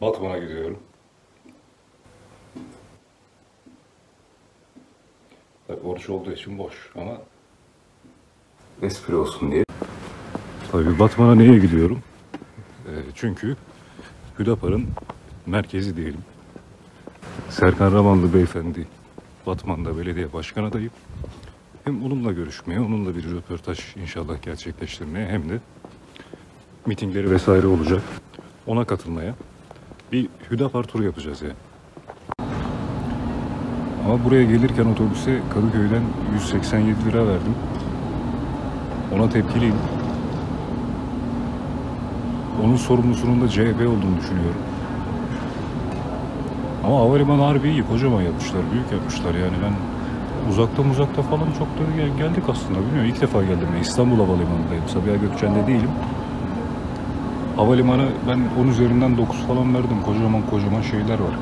Batman'a gidiyorum. Tabii oruç olduğu için boş ama espri olsun diye. Tabii Batman'a niye gidiyorum? Ee, çünkü Hüdapar'ın merkezi diyelim. Serkan Ramanlı beyefendi Batman'da belediye başkan adayı. Hem onunla görüşmeye, onunla bir röportaj inşallah gerçekleştirmeye hem de mitingleri vesaire olacak. Ona katılmaya bir Hüdapar turu yapacağız yani. Ama buraya gelirken otobüse Kadıköy'den 187 lira verdim. Ona tepkiliyim. Onun sorumlusunun da CHP olduğunu düşünüyorum. Ama havalimanı harbi iyi, kocaman yapmışlar, büyük yapmışlar yani ben uzakta uzakta falan çok da gel- geldik aslında bilmiyorum. İlk defa geldim İstanbul Havalimanı'ndayım. Sabiha Gökçen'de değilim. Havalimanı ben 10 üzerinden 9 falan verdim. Kocaman kocaman şeyler var.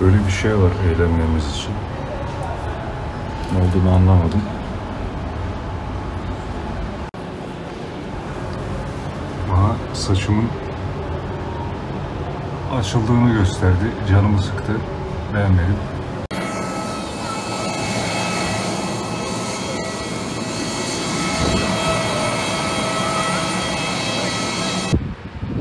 Böyle bir şey var eğlenmemiz için. Ne olduğunu anlamadım. Aha saçımın açıldığını gösterdi. Canımı sıktı. Beğenmedim.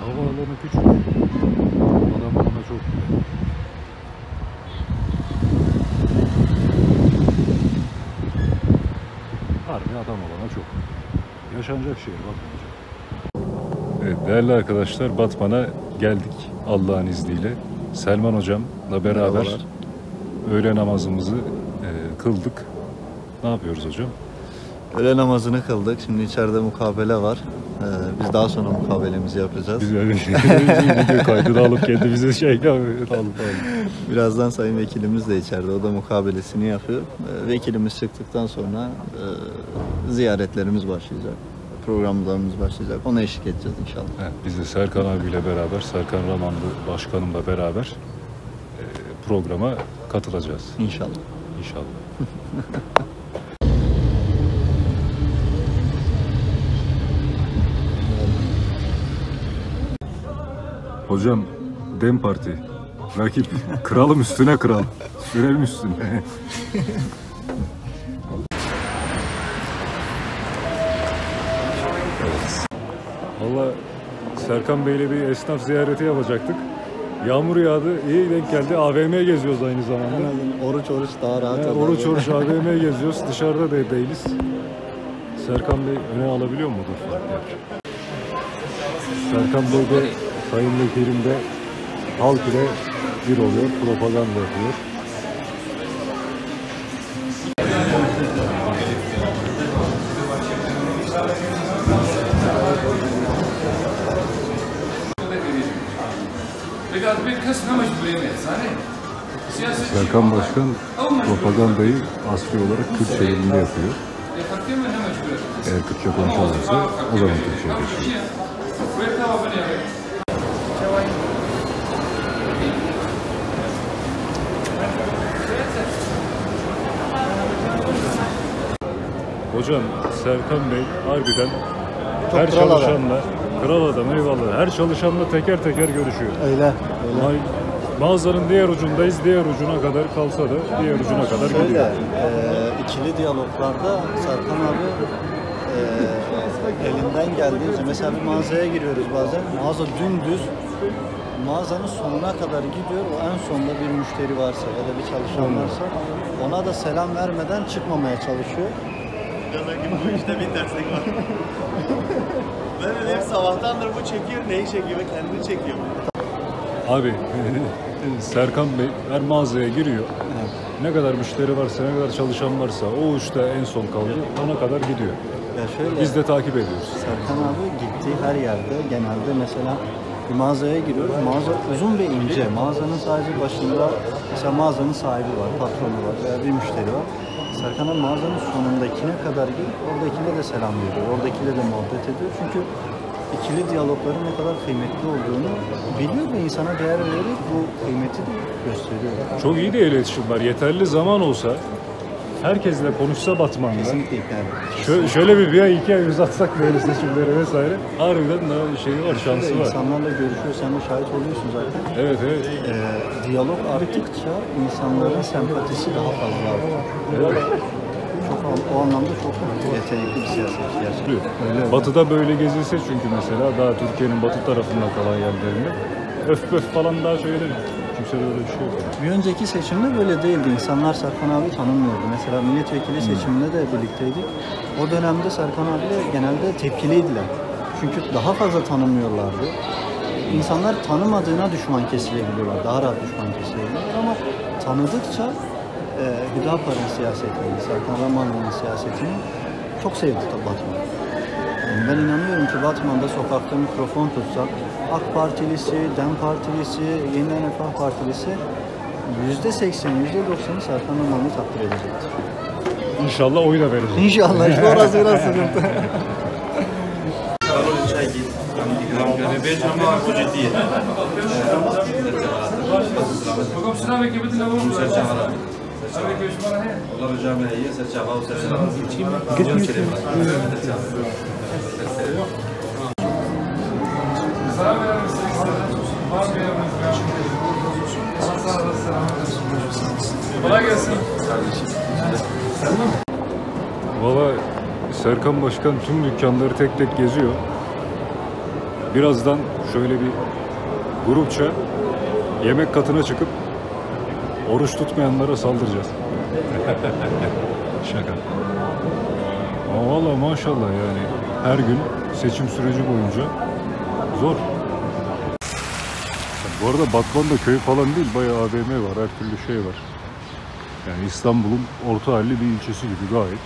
Havaalanı küçük. Adam bana çok güzel. Harbi adam olana çok. Yaşanacak şehir bakmayacak. Evet değerli arkadaşlar Batman'a geldik Allah'ın izniyle. Selman hocamla beraber Merhabalar. öğle namazımızı e, kıldık. Ne yapıyoruz hocam? Öğle namazını kıldık. Şimdi içeride mukabele var. Ee, biz daha sonra mukabelemizi yapacağız. Biz öyle video kaydını alıp kendimize şey alıp. Birazdan Sayın Vekilimiz de içeride. O da mukabelesini yapıyor. Ee, vekilimiz çıktıktan sonra e, ziyaretlerimiz başlayacak. Programlarımız başlayacak. Ona eşlik edeceğiz inşallah. Evet, biz de Serkan abiyle beraber, Serkan Ramanlı başkanımla beraber e, programa katılacağız. İnşallah. İnşallah. Hocam Dem Parti. Rakip kralım üstüne kral. Sürelim üstüne. Valla Serkan Bey'le bir esnaf ziyareti yapacaktık. Yağmur yağdı, iyi denk geldi. AVM geziyoruz aynı zamanda. Oruç oruç daha rahat. Yani oruç oruç AVM geziyoruz. Dışarıda da değiliz. Serkan Bey öne alabiliyor mudur? Serkan Bey de Sayın Vekilim de halk ile bir oluyor. Propaganda yapıyor. Serkan Başkan propagandayı asli olarak Kürtçe elinde yapıyor. Eğer Kürtçe konuşamazsa o zaman Kürtçe'ye geçiyor. Hocam Serkan Bey harbiden Çok her çalışanla kral adam eyvallah. Her çalışanla teker teker görüşüyor. Öyle. Ay, Mağazanın diğer ucundayız. Diğer ucuna kadar kalsa da diğer ucuna kadar Şöyle, gidiyor. e, ikili diyaloglarda Serkan abi e, elinden geldiğince mesela bir mağazaya giriyoruz bazen. Mağaza dümdüz mağazanın sonuna kadar gidiyor. O en sonda bir müşteri varsa ya da bir çalışan varsa ona da selam vermeden çıkmamaya çalışıyor. Demek ki bu işte bir terslik var. ben dedim sabahtandır bu çekiyor, neyi çekiyor? Kendini çekiyor. Abi Serkan Bey her mağazaya giriyor. Ne kadar müşteri varsa, ne kadar çalışan varsa o uçta en son kalıyor. Ona kadar gidiyor. Ya şöyle Biz de takip ediyoruz. Serkan abi gittiği her yerde genelde mesela bir mağazaya giriyoruz. Mağaza uzun ve ince. Mağazanın sadece başında mesela mağazanın sahibi var, patronu var veya bir müşteri var. Serkan abi mağazanın sonundakine kadar gelip oradakine de selam veriyor. Oradakiyle de muhabbet ediyor. Çünkü ikili diyalogların ne kadar kıymetli olduğunu biliyor ve insana değer vererek bu kıymeti de gösteriyor. Çok iyi de iletişim var. Yeterli zaman olsa herkesle konuşsa Batman'da. Kesinlikle. Şöyle, şöyle bir, bir ay uzatsak böyle seçimleri vesaire. Harbiden daha şeyi var, şansı var. İnsanlarla görüşüyor, sen de şahit oluyorsun zaten. Evet evet. Ee, diyalog arttıkça insanların sempatisi daha fazla artıyor. Çok, o anlamda çok yetenekli bir siyasetçi gerçekten. Öyle. Batı'da böyle gezilse çünkü mesela daha Türkiye'nin batı tarafında kalan yerlerinde öf pöf falan daha söylenir. Kimse de öyle bir şey yok. Bir önceki seçimde böyle değildi. İnsanlar Serkan abi tanımıyordu. Mesela milletvekili seçiminde de birlikteydik. O dönemde Serkan abiyle genelde tepkiliydiler. Çünkü daha fazla tanımıyorlardı. İnsanlar tanımadığına düşman kesilebiliyorlar. Daha rahat düşman kesilebiliyorlar ama tanıdıkça e, Hüdapar'ın siyasetini, Serkan Ramanlı'nın siyasetini çok sevdi Batman. Ben inanıyorum ki Batman'da sokakta mikrofon tutsak AK Partilisi, DEM Partilisi, Yeniden Refah Partilisi yüzde seksen, yüzde doksanı Serkan İmamoğlu'nu takdir edecektir. İnşallah oyu da verecek. İnşallah işte orası biraz sıkıntı. Gitmiyorsunuz. Kolay gelsin. Valla Serkan Başkan tüm dükkanları tek tek geziyor. Birazdan şöyle bir grupça yemek katına çıkıp oruç tutmayanlara saldıracağız. Şaka. Ama valla maşallah yani her gün seçim süreci boyunca zor. Bu arada Batman'da köy falan değil bayağı AVM var her türlü şey var. Yani İstanbul'un orta halli bir ilçesi gibi gayet.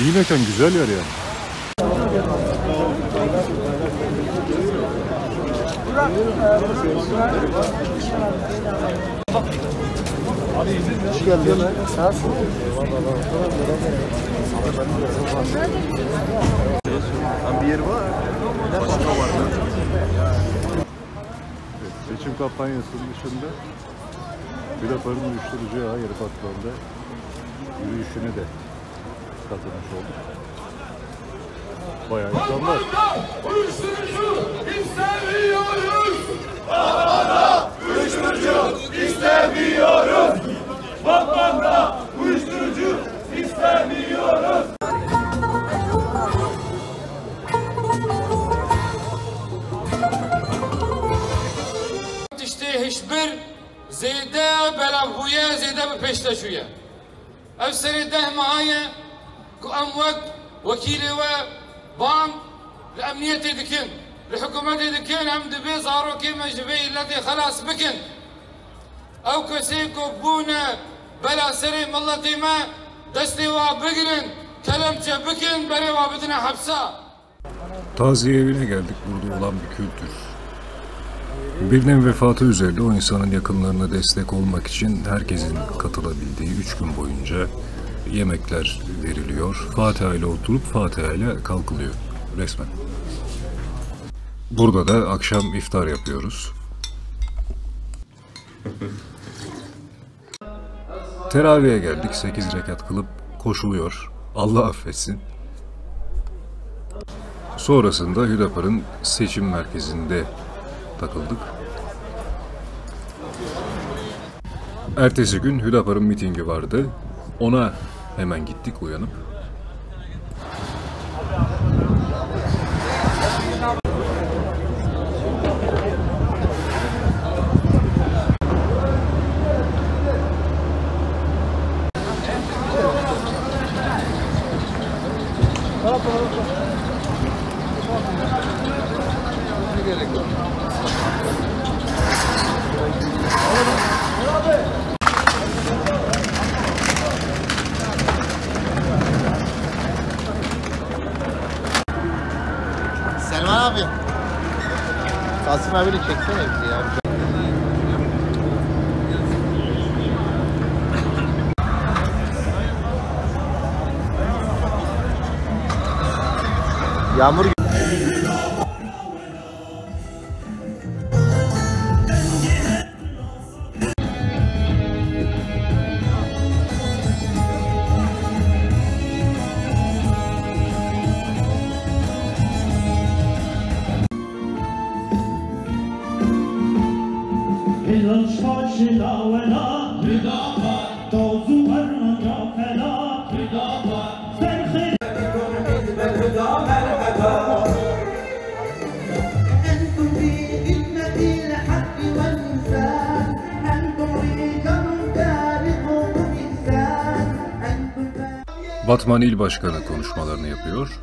İyi mekan, güzel yer yani. Hoş geldin. bir yer var. Evet, Seçim kampanyasının dışında bir Bilapar'ın uyuşturucuya hayır patronda yürüyüşüne de katılmış olduk. Bayağı insan var. Uyuşturucu istemiyoruz! Havada uyuşturucu istemiyoruz! muvaffak vekili ve bank emniyeti dikin. Hükümeti dikin hem de biz aruki meclibi illeti halas bikin. Ev kesik bune bela seri milletime desteği bigirin. Kelemçe bikin beri vabidine hapsa. Taziye evine geldik burada olan bir kültür. Birinin vefatı üzerinde o insanın yakınlarına destek olmak için herkesin katılabildiği üç gün boyunca yemekler veriliyor. Fatiha ile oturup Fatiha ile kalkılıyor resmen. Burada da akşam iftar yapıyoruz. Teraviye geldik. 8 rekat kılıp koşuluyor. Allah affetsin. Sonrasında Hüdapar'ın seçim merkezinde takıldık. Ertesi gün Hüdapar'ın mitingi vardı. Ona hemen gittik uyanıp. Selman abi. Kasım abiyle çeksene bizi ya. Yağmur Batman İl Başkanı konuşmalarını yapıyor.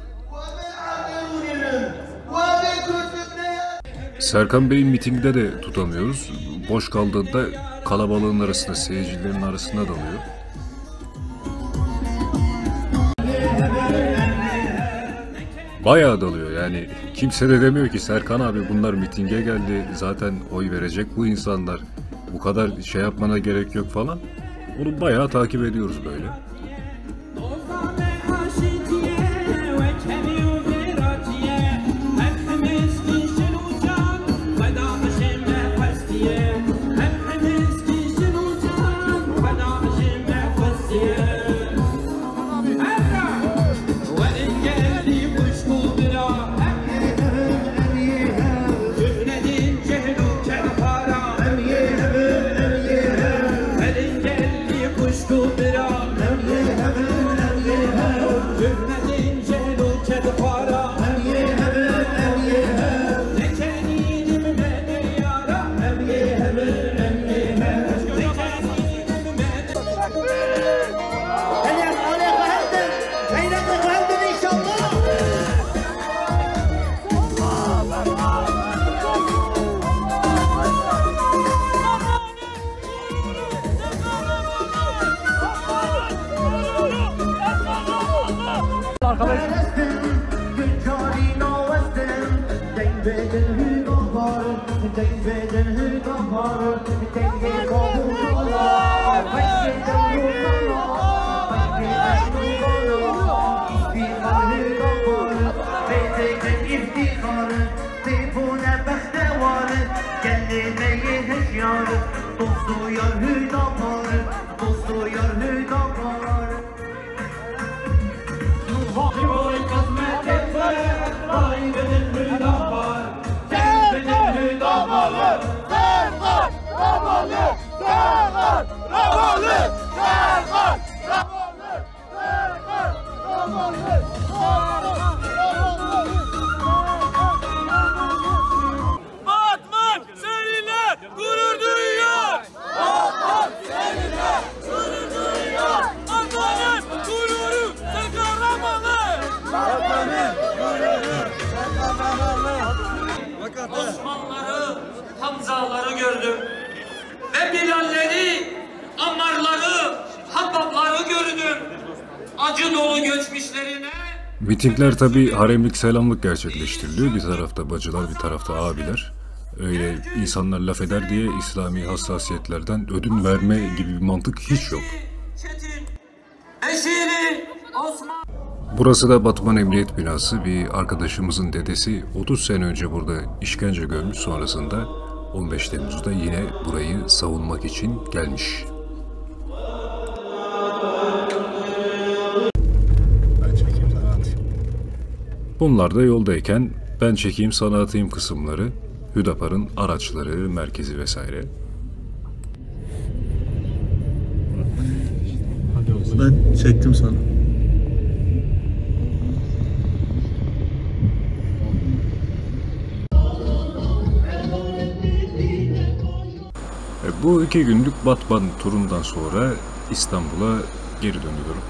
Serkan Bey'in mitingde de tutamıyoruz. Boş kaldığında kalabalığın arasında, seyircilerin arasında dalıyor. Bayağı dalıyor yani. Kimse de demiyor ki Serkan abi bunlar mitinge geldi. Zaten oy verecek bu insanlar. Bu kadar şey yapmana gerek yok falan. Onu bayağı takip ediyoruz böyle. Osmanlıları, Hamzaları gördüm. Ve Bilalleri, Ammarları, Habbabları gördüm. Acı dolu göçmüşlerine Mitingler tabi haremlik selamlık gerçekleştiriliyor. Bir tarafta bacılar, bir tarafta abiler. Öyle insanlar laf eder diye İslami hassasiyetlerden ödün verme gibi bir mantık hiç yok. Çetin. Burası da Batman Emniyet Binası. Bir arkadaşımızın dedesi 30 sene önce burada işkence görmüş sonrasında 15 Temmuz'da yine burayı savunmak için gelmiş. Bunlar da yoldayken ben çekeyim sana atayım kısımları, Hüdapar'ın araçları, merkezi vesaire. Ben çektim sana. Bu iki günlük Batman turundan sonra İstanbul'a geri dönüyorum.